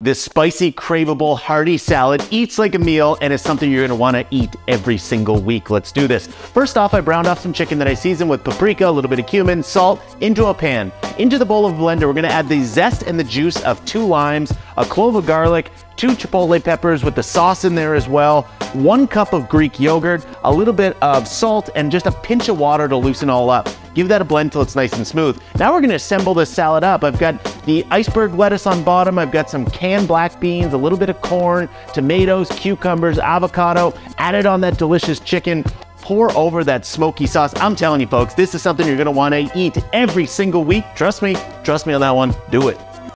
This spicy, craveable, hearty salad eats like a meal and is something you're gonna wanna eat every single week. Let's do this. First off, I browned off some chicken that I seasoned with paprika, a little bit of cumin, salt, into a pan. Into the bowl of blender, we're gonna add the zest and the juice of two limes, a clove of garlic, two chipotle peppers with the sauce in there as well, one cup of Greek yogurt, a little bit of salt, and just a pinch of water to loosen all up. Give that a blend till it's nice and smooth. Now we're gonna assemble this salad up. I've got the iceberg lettuce on bottom, I've got some canned black beans, a little bit of corn, tomatoes, cucumbers, avocado, added on that delicious chicken, pour over that smoky sauce. I'm telling you folks, this is something you're gonna wanna eat every single week. Trust me, trust me on that one, do it.